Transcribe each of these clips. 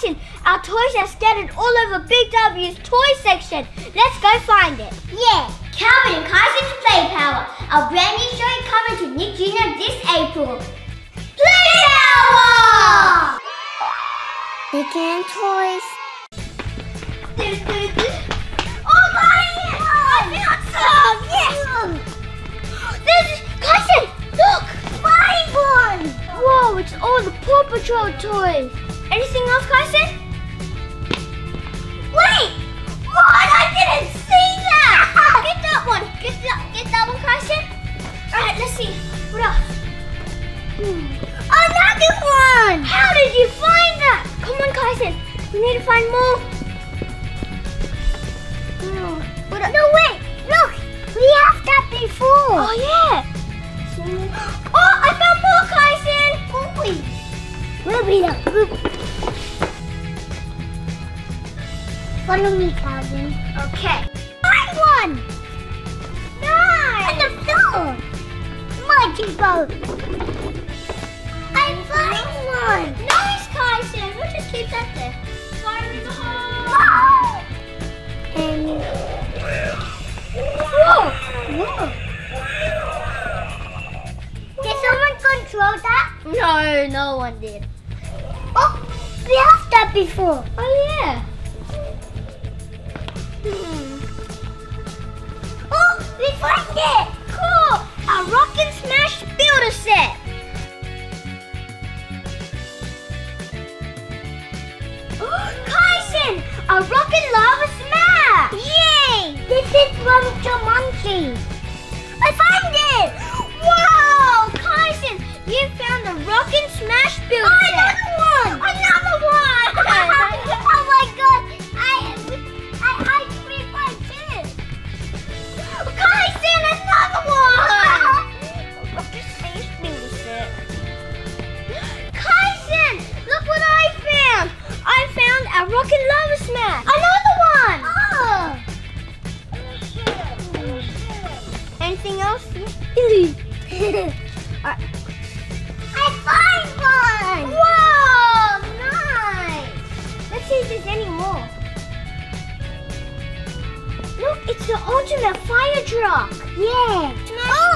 Kaison, our toys are scattered all over Big W's toy section. Let's go find it. Yeah, Calvin and Kaison's Play Power, our brand new show coming to Nick Jr. this April. Play Power! Big and toys. Oh, Ryan! I found some! Patrol toys. Anything else, Kaison? We'll be the. Follow me, Calvin. Okay. Find one! Nice. On the floor! Mighty boat! No, no one did. Oh! We have that before! Oh yeah. Hmm. Oh! We find it! Cool. A rock and smash builder set. Kaison, a rock and found rock and lava smash. Another one! Oh! Anything else? I find one! Wow, nice! Let's see if there's any more. Look, it's the ultimate fire truck. Yeah. Oh,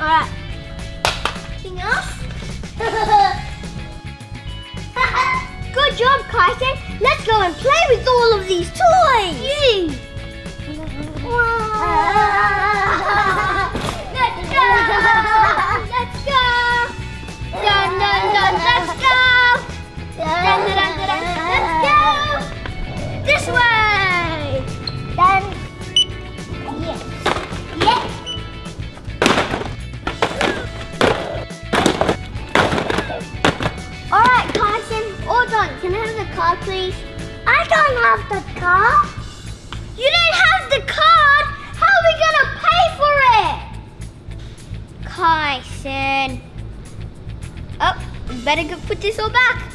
All right. Anything else? Good job, Kaison. Let's go and play with all of these toys. Yay! The card, please? I don't have the car. You don't have the card. How are we gonna pay for it? Kaison. Oh, better put this all back.